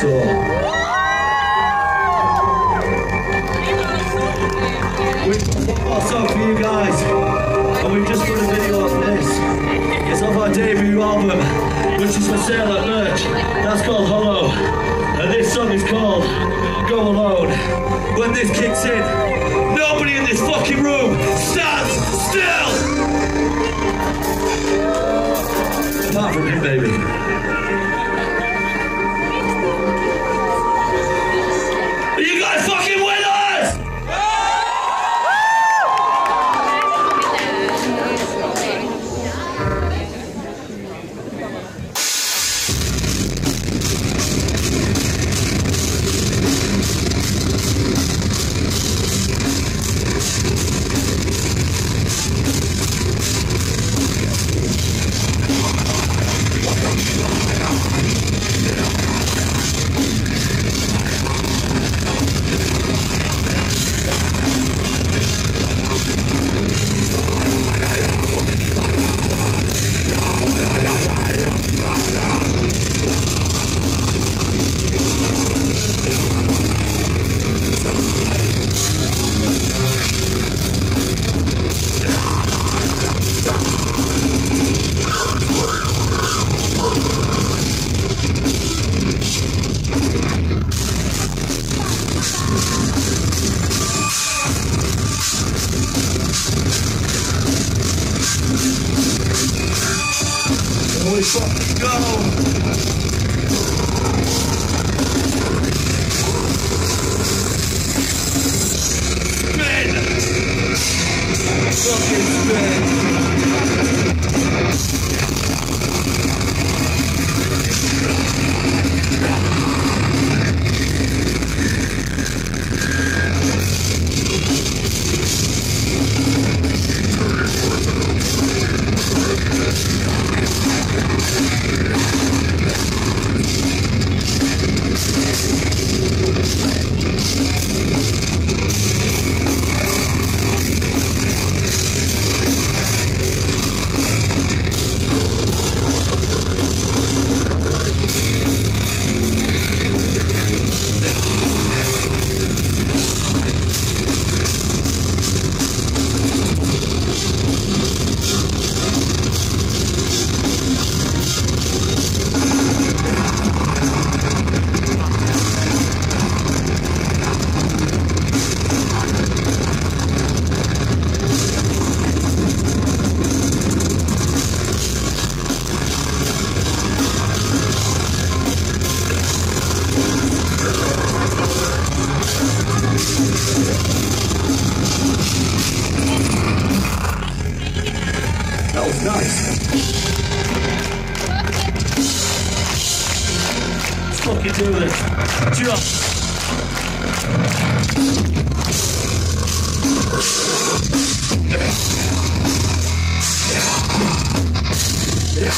tour. We've got song for you guys, and we've just put a video on this. It's off our debut album, which is for sale at merch. That's called Hollow, and this song is called Go Alone. When this kicks in, nobody in this fucking room stands still! Apart from you, baby. Holy fucking go! Fucking do this. Jump. Yeah.